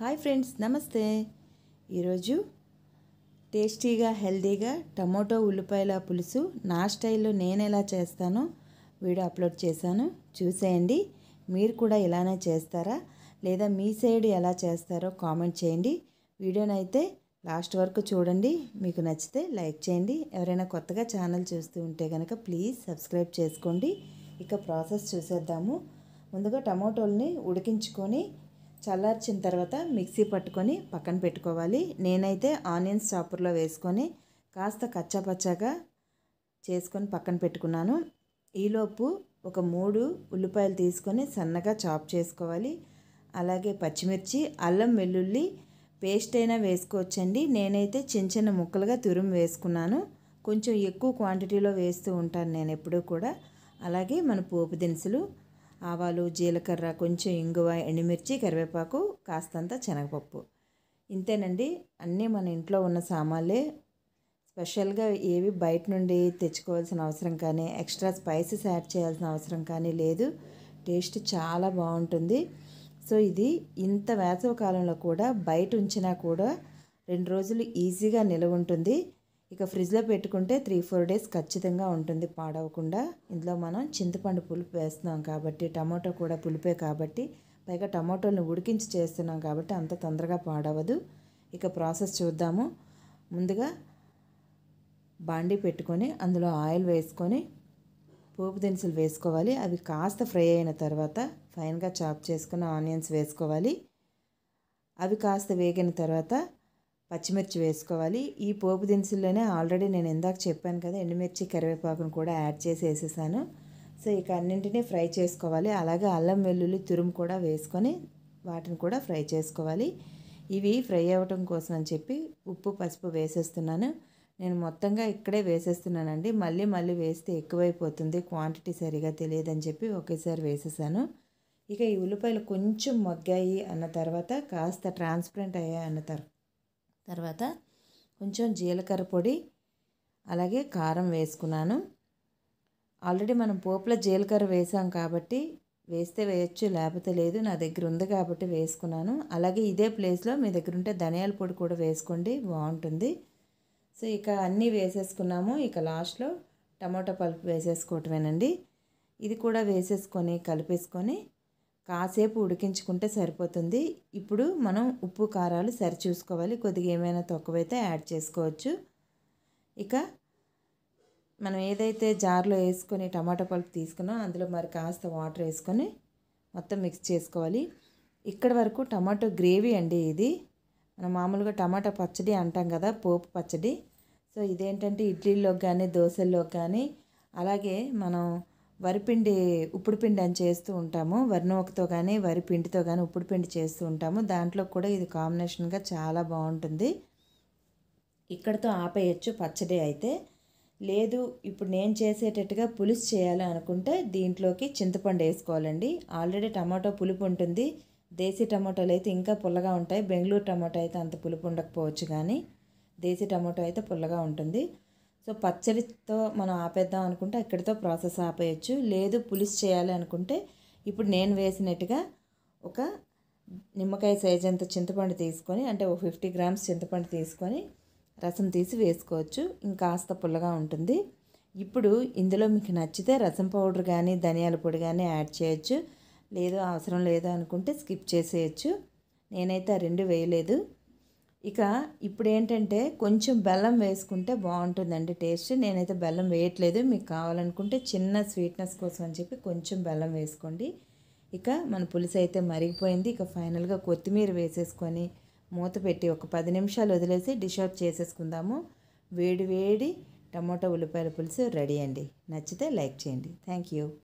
Hi friends నమస్తే. ఈరోజు టేస్టీగా హెల్దీగా టమోటో ఉల్లిపాయల పులుసు నా స్టైల్లో నేను ఎలా చేస్తానో వీడియో అప్లోడ్ చేశాను. చూసేయండి. మీరు కూడా ఇలానే చేస్తారా? లేదా మీ సైడ్ ఎలా చేస్తారో కామెంట్ చేయండి. వీడియోనైతే లాస్ట్ వరకు చూడండి. మీకు నచ్చితే లైక్ చేయండి. ఎవరైనా కొత్తగా ఛానల్ చూస్తూ ఉంటే కనుక ప్లీజ్ సబ్స్క్రైబ్ చేసుకోండి. ఇక ప్రాసెస్ చూసేద్దాము. ముందుగా టమోటోల్ని ఉడికించుకొని చల్లార్చిన తర్వాత మిక్సీ పట్టుకొని పక్కన పెట్టుకోవాలి. నేనైతే ఆనియన్స్ చాపర్లో వేసుకొని కాస్త కచ్చాపచ్చాగా చేసుకొని పక్కన పెట్టుకున్నాను. ఈలోపు ఒక మూడు ఉల్లిపాయలు తీసుకొని సన్నగా చాప్ చేసుకోవాలి. అలాగే పచ్చిమిర్చి అల్లం వెల్లుల్లి పేస్ట్ అయినా వేసుకోవచ్చండి. నేనైతే చిన్న చిన్న ముక్కలుగా తురుము వేసుకున్నాను. కొంచెం ఎక్కువ క్వాంటిటీలో వేస్తూ ఉంటాను నేను ఎప్పుడూ కూడా. అలాగే మన పోపు దినుసులు ఆవాలు జీలకర్ర కొంచెం ఇంగువ ఎండుమిర్చి కరివేపాకు కాస్తంత శనగపప్పు. ఇంతేనండి. అన్నీ మన ఇంట్లో ఉన్న సామాన్లే. స్పెషల్గా ఏవి బయట నుండి తెచ్చుకోవాల్సిన అవసరం కానీ ఎక్స్ట్రా స్పైసెస్ యాడ్ చేయాల్సిన అవసరం కానీ లేదు. టేస్ట్ చాలా బాగుంటుంది. సో ఇది ఇంత వేసవి కాలంలో కూడా బయట ఉంచినా కూడా రెండు రోజులు ఈజీగా నిలవ ఉంటుంది. ఇక ఫ్రిడ్జ్లో పెట్టుకుంటే త్రీ ఫోర్ డేస్ ఖచ్చితంగా ఉంటుంది పాడవకుండా. ఇందులో మనం చింతపండు పులుపు వేస్తున్నాం కాబట్టి టమాటో కూడా పులిపే కాబట్టి పైగా టమాటోలను ఉడికించి చేస్తున్నాం కాబట్టి అంత తొందరగా పాడవదు. ఇక ప్రాసెస్ చూద్దాము. ముందుగా బాండీ పెట్టుకొని అందులో ఆయిల్ వేసుకొని పోపు దినుసులు వేసుకోవాలి. అవి కాస్త ఫ్రై అయిన తర్వాత ఫైన్గా చాప్ చేసుకున్న ఆనియన్స్ వేసుకోవాలి. అవి కాస్త వేగిన తర్వాత పచ్చిమిర్చి వేసుకోవాలి. ఈ పోపు దినుసుల్లోనే ఆల్రెడీ నేను ఇందాక చెప్పాను కదా ఎండుమిర్చి కరివేపాకును కూడా యాడ్ చేసి వేసేసాను. సో ఇక అన్నింటినీ ఫ్రై చేసుకోవాలి. అలాగే అల్లం వెల్లుల్లి తురుము కూడా వేసుకొని వాటిని కూడా ఫ్రై చేసుకోవాలి. ఇవి ఫ్రై అవ్వటం కోసం అని చెప్పి ఉప్పు పసుపు వేసేస్తున్నాను. నేను మొత్తంగా ఇక్కడే వేసేస్తున్నానండి. మళ్ళీ మళ్ళీ వేస్తే ఎక్కువైపోతుంది. క్వాంటిటీ సరిగా తెలియదని చెప్పి ఒకేసారి వేసేసాను. ఇక ఈ ఉల్లిపాయలు కొంచెం మొగ్గాయి అన్న తర్వాత కాస్త ట్రాన్స్పరెంట్ అయ్యాయి అన్న తర్వాత తర్వాత కొంచెం జీలకర్ర పొడి అలాగే కారం వేసుకున్నాను. ఆల్రెడీ మనం పోపులో జీలకర్ర వేసాం కాబట్టి వేస్తే వేయచ్చు లేకపోతే లేదు. నా దగ్గర ఉంది కాబట్టి వేసుకున్నాను. అలాగే ఇదే ప్లేస్లో మీ దగ్గర ఉంటే ధనియాల పొడి కూడా వేసుకోండి బాగుంటుంది. సో ఇక అన్నీ వేసేసుకున్నాము. ఇక లాస్ట్లో టమాటో పల్పు వేసేసుకోవటమేనండి. ఇది కూడా వేసేసుకొని కలిపేసుకొని కాసేపు ఉడికించుకుంటే సరిపోతుంది. ఇప్పుడు మనం ఉప్పు కారాలు సరి చూసుకోవాలి కొద్దిగా ఏమైనా తక్కువైతే యాడ్ చేసుకోవచ్చు. ఇక మనం ఏదైతే జార్లో వేసుకొని టమాటా పలుపు తీసుకున్నాం అందులో మరి కాస్త వాటర్ వేసుకొని మొత్తం మిక్స్ చేసుకోవాలి. ఇక్కడ వరకు టమాటో గ్రేవీ అండి ఇది. మనం మామూలుగా టమాటా పచ్చడి అంటాం కదా పోపు పచ్చడి. సో ఇదేంటంటే ఇడ్లీలోకి కానీ దోశల్లోకి కానీ అలాగే మనం వరిపిండి ఉప్పుడు పిండి అని చేస్తూ ఉంటాము. వరినోకతో కానీ వరి పిండితో కానీ ఉప్పుడు పిండి చేస్తూ ఉంటాము. దాంట్లో కూడా ఇది కాంబినేషన్గా చాలా బాగుంటుంది. ఇక్కడతో ఆపేయచ్చు పచ్చడి అయితే. లేదు ఇప్పుడు నేను చేసేటట్టుగా పులుసు చేయాలి అనుకుంటే దీంట్లోకి చింతపండు వేసుకోవాలండి. ఆల్రెడీ టమాటో పులుపు ఉంటుంది. దేశీ టమాటోలు అయితే ఇంకా పుల్లగా ఉంటాయి. బెంగళూరు టమాటో అయితే అంత పులుపు ఉండకపోవచ్చు కానీ దేశీ టమాటో అయితే పుల్లగా ఉంటుంది. సో పచ్చడితో మనం ఆపేద్దాం అనుకుంటే ఇక్కడితో ప్రాసెస్ ఆపేయచ్చు. లేదు పులుసు చేయాలి అనుకుంటే ఇప్పుడు నేను వేసినట్టుగా ఒక నిమ్మకాయ సైజ్ అంత చింతపండు తీసుకొని అంటే ఒక ఫిఫ్టీ గ్రామ్స్ చింతపండు తీసుకొని రసం తీసి వేసుకోవచ్చు. ఇంకాస్త పుల్లగా ఉంటుంది. ఇప్పుడు ఇందులో మీకు నచ్చితే రసం పౌడర్ కానీ ధనియాల పొడి కానీ యాడ్ చేయొచ్చు. లేదు అవసరం లేదు అనుకుంటే స్కిప్ చేసేయచ్చు. నేనైతే ఆ రెండు వేయలేదు. ఇక ఇప్పుడు ఏంటంటే కొంచెం బెల్లం వేసుకుంటే బాగుంటుందండి టేస్ట్. నేనైతే బెల్లం వేయట్లేదు. మీకు కావాలనుకుంటే చిన్న స్వీట్నెస్ కోసం అని చెప్పి కొంచెం బెల్లం వేసుకోండి. ఇక మన పులుసు అయితే మరిగిపోయింది. ఇక ఫైనల్గా కొత్తిమీర వేసేసుకొని మూత పెట్టి ఒక పది నిమిషాలు వదిలేసి డిష్ అవుట్ చేసేసుకుందాము. వేడి వేడి టమోటా ఉల్లిపాయల పులుసు రెడీ అండి. నచ్చితే లైక్ చేయండి. Thank you.